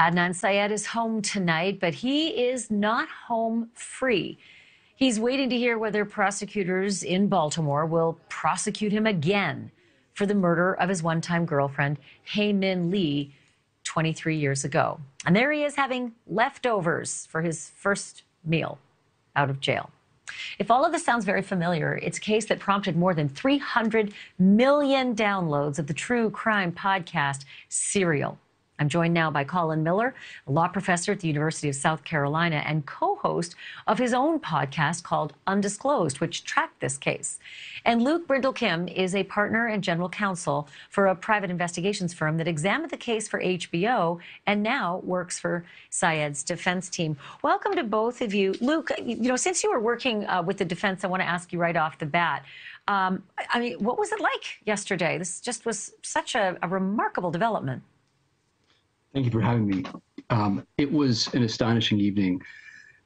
Adnan Syed is home tonight, but he is not home free. He's waiting to hear whether prosecutors in Baltimore will prosecute him again for the murder of his one time girlfriend, Hae Min Lee, 23 years ago. And there he is having leftovers for his first meal out of jail. If all of this sounds very familiar, it's a case that prompted more than 300 million downloads of the true crime podcast Serial. I'm joined now by Colin Miller, a law professor at the University of South Carolina and co host of his own podcast called Undisclosed, which tracked this case. And Luke Brindle-Khym is a partner and general counsel for a private investigations firm that examined the case for HBO and now works for Syed's defense team. Welcome to both of you. Luke, you know, since you were working uh, with the defense, I want to ask you right off the bat. Um, I mean, what was it like yesterday? This just was such a, a remarkable development. Thank you for having me. Um, it was an astonishing evening.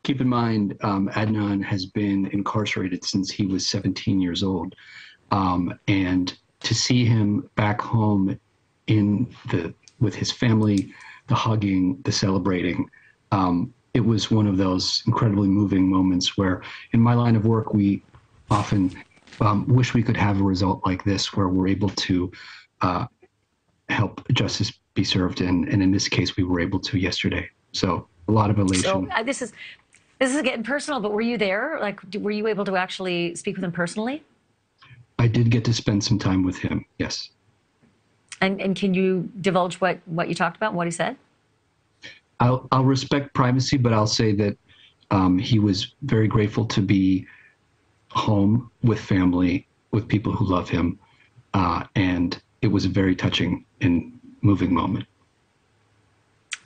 Keep in mind, um, Adnan has been incarcerated since he was 17 years old. Um, and to see him back home in the with his family, the hugging, the celebrating, um, it was one of those incredibly moving moments where, in my line of work, we often um, wish we could have a result like this, where we're able to uh, help justice be served. And, and in this case, we were able to yesterday. So a lot of elation. So uh, this is this is getting personal, but were you there? Like, were you able to actually speak with him personally? I did get to spend some time with him. Yes. And and can you divulge what what you talked about, and what he said? I'll I'll respect privacy, but I'll say that um, he was very grateful to be home with family, with people who love him, uh, and it was very touching and moving moment.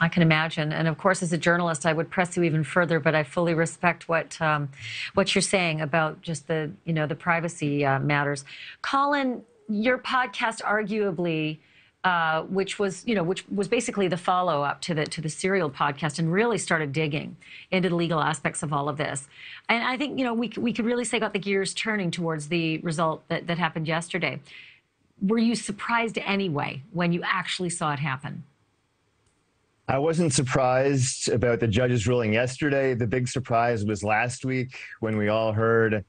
I can imagine, and of course, as a journalist, I would press you even further. But I fully respect what um, what you're saying about just the you know the privacy uh, matters. Colin, your podcast arguably. Uh, which was, you know, which was basically the follow-up to the to the serial podcast, and really started digging into the legal aspects of all of this. And I think, you know, we we could really say got the gears turning towards the result that that happened yesterday were you surprised anyway when you actually saw it happen? I wasn't surprised about the judge's ruling yesterday. The big surprise was last week when we all heard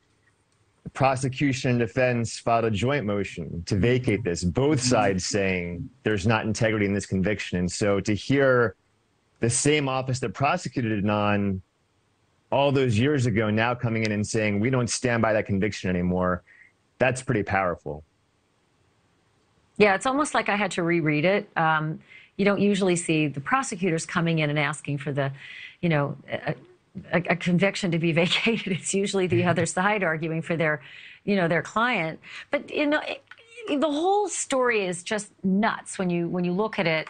the prosecution and defense filed a joint motion to vacate this, both sides saying there's not integrity in this conviction. And so to hear the same office that prosecuted it on all those years ago now coming in and saying we don't stand by that conviction anymore, that's pretty powerful. Yeah, it's almost like I had to reread it. Um, you don't usually see the prosecutors coming in and asking for the, you know, a, a, a conviction to be vacated. It's usually the other side arguing for their, you know, their client. But you know, it, the whole story is just nuts when you when you look at it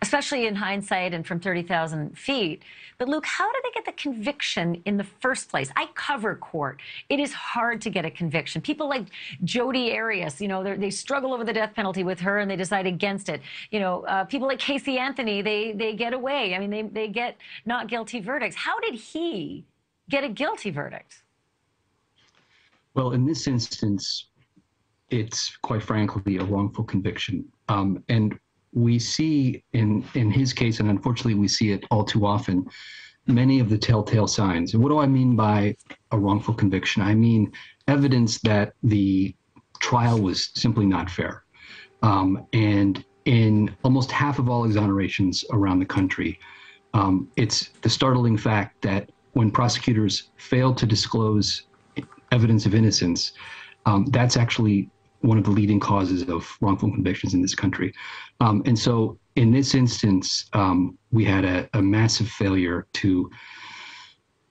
especially in hindsight and from 30,000 feet. But Luke, how did they get the conviction in the first place? I cover court. It is hard to get a conviction. People like Jodi Arias, you know, they struggle over the death penalty with her and they decide against it. You know, uh, people like Casey Anthony, they, they get away. I mean, they, they get not guilty verdicts. How did he get a guilty verdict? Well, in this instance, it's quite frankly a wrongful conviction. Um, and we see in in his case, and unfortunately we see it all too often, many of the telltale signs. And what do I mean by a wrongful conviction? I mean evidence that the trial was simply not fair. Um, and in almost half of all exonerations around the country, um, it's the startling fact that when prosecutors fail to disclose evidence of innocence, um, that's actually one of the leading causes of wrongful convictions in this country. Um, and so in this instance, um, we had a, a, massive failure to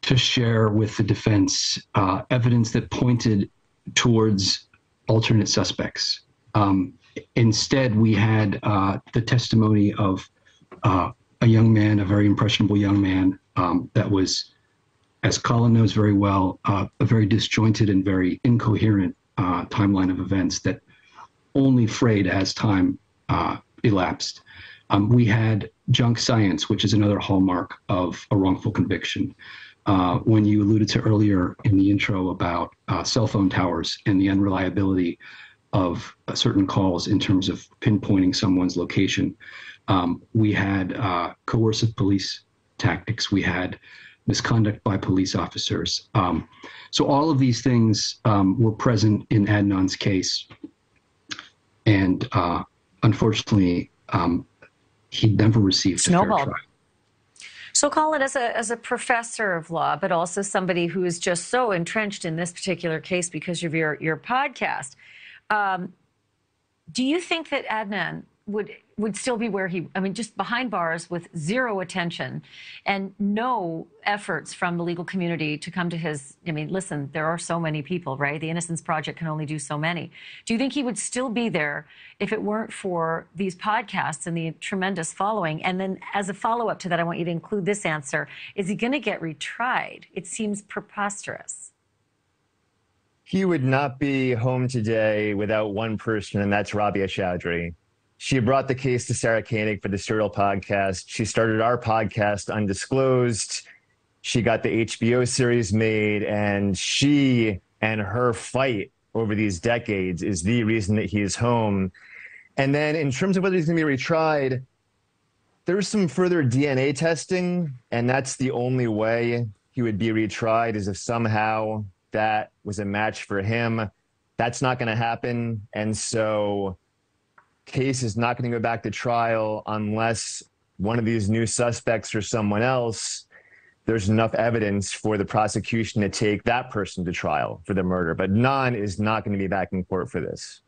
to share with the defense uh, evidence that pointed towards alternate suspects. Um, instead, we had uh, the testimony of uh, a young man, a very impressionable young man, um, that was, as Colin knows very well, uh, a very disjointed and very incoherent uh, timeline of events that only frayed as time uh, elapsed. Um, we had junk science, which is another hallmark of a wrongful conviction. Uh, when you alluded to earlier in the intro about uh, cell phone towers and the unreliability of uh, certain calls in terms of pinpointing someone's location. Um, we had uh, coercive police tactics. We had misconduct by police officers. Um, so all of these things um, were present in Adnan's case, and uh, unfortunately, um, he never received a fair trial. So, Colin, as a, as a professor of law, but also somebody who is just so entrenched in this particular case because of your, your podcast, um, do you think that Adnan would would still be where he? I mean, just behind bars with zero attention and no efforts from the legal community to come to his. I mean, listen, there are so many people, right? The Innocence Project can only do so many. Do you think he would still be there if it weren't for these podcasts and the tremendous following? And then, as a follow up to that, I want you to include this answer: Is he going to get retried? It seems preposterous. He would not be home today without one person, and that's Rabia Chaudhry. She brought the case to Sarah Koenig for the Serial podcast. She started our podcast, Undisclosed. She got the HBO series made, and she and her fight over these decades is the reason that he is home. And then, in terms of whether he's going to be retried, there's some further DNA testing, and that's the only way he would be retried is if somehow that was a match for him. That's not going to happen. And so, case is not going to go back to trial unless one of these new suspects or someone else there's enough evidence for the prosecution to take that person to trial for the murder but none is not going to be back in court for this.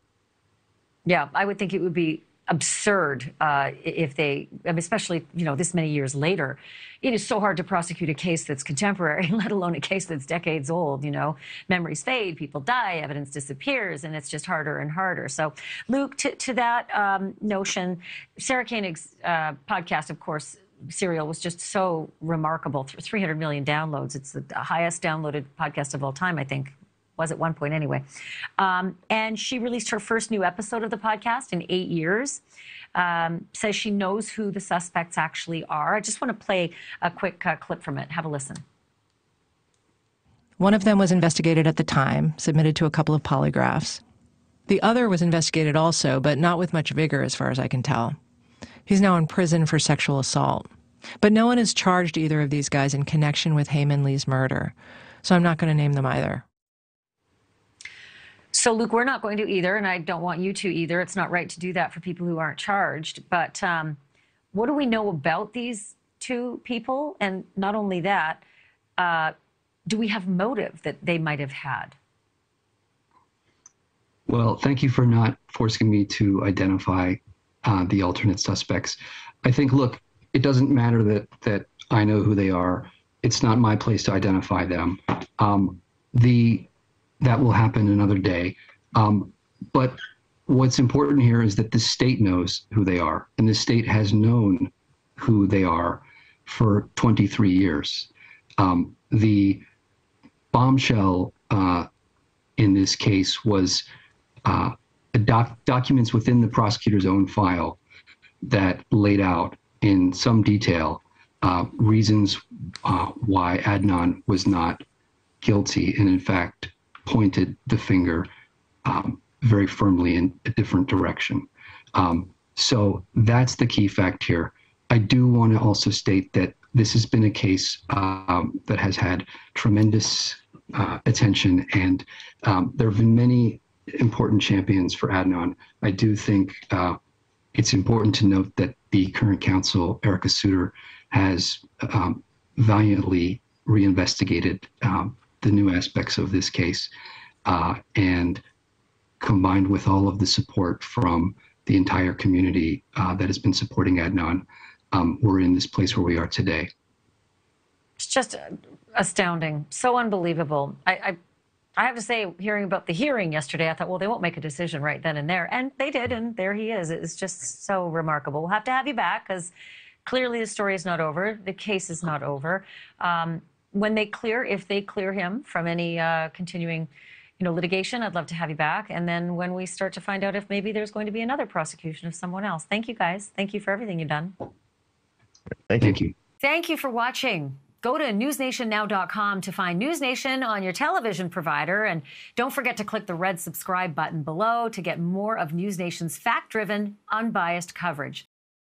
Yeah, I would think it would be absurd uh, if they, especially you know this many years later. It is so hard to prosecute a case that's contemporary, let alone a case that's decades old. You know, memories fade, people die, evidence disappears, and it's just harder and harder. So, Luke, to, to that um, notion, Sarah Koenig's uh, podcast, of course. Serial was just so remarkable. 300 million downloads. It's the highest downloaded podcast of all time, I think was at one point anyway. Um, and she released her first new episode of the podcast in eight years. Um, says she knows who the suspects actually are. I just want to play a quick uh, clip from it. Have a listen. One of them was investigated at the time, submitted to a couple of polygraphs. The other was investigated also, but not with much vigor, as far as I can tell. He's now in prison for sexual assault. But no one has charged either of these guys in connection with Hae Min Lee's murder, so I'm not going to name them either. So, Luke, we're not going to either, and I don't want you to either. It's not right to do that for people who aren't charged. But um, what do we know about these two people? And not only that, uh, do we have motive that they might have had? Well, thank you for not forcing me to identify uh, the alternate suspects. I think, look, it doesn't matter that that I know who they are. It's not my place to identify them. Um, the that will happen another day. Um, but what's important here is that the state knows who they are, and the state has known who they are for 23 years. Um, the bombshell uh, in this case was uh, doc- documents within the prosecutor's own file that laid out in some detail uh, reasons uh, why Adnan was not guilty, and in fact pointed the finger um, very firmly in a different direction. Um, so that's the key fact here. I do want to also state that this has been a case um, that has had tremendous uh, attention, and um, there have been many important champions for Adnan. I do think uh, it's important to note that the current counsel, Erica Suter, has um, valiantly reinvestigated um, the new aspects of this case, uh, and combined with all of the support from the entire community uh, that has been supporting Adnan, um, we're in this place where we are today. It's just astounding, so unbelievable. I, I, I have to say, hearing about the hearing yesterday, I thought, well, they won't make a decision right then and there, and they did, and there he is. It's just so remarkable. We'll have to have you back because clearly the story is not over, the case is not over. Um, when they clear, if they clear him from any uh, continuing, you know, litigation, I'd love to have you back. And then when we start to find out if maybe there's going to be another prosecution of someone else. Thank you, guys. Thank you for everything you've done. thank you Thank you. Thank you for watching. Go to newsnationnow.com to find News Nation on your television provider. And don't forget to click the red subscribe button below to get more of News Nation's fact driven, unbiased coverage.